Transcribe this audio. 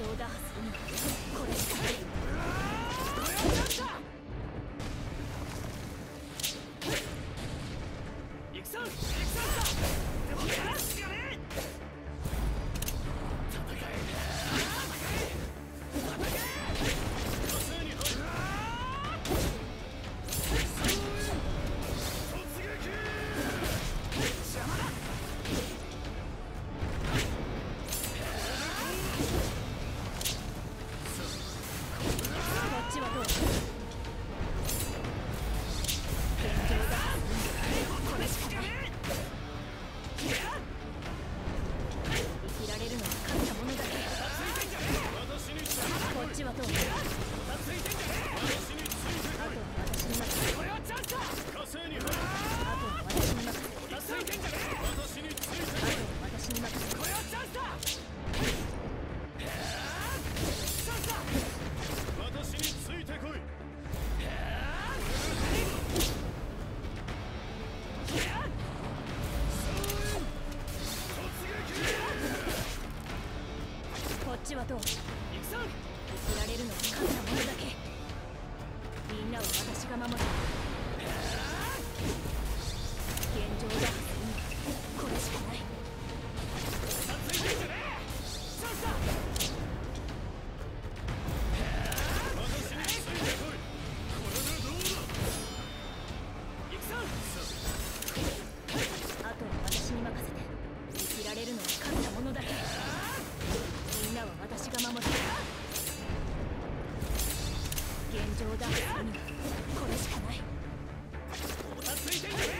上打破するのこれしかないと振られるのは勝った者だけ。みんなは私が守る。ダするはこれしかないおたついてい。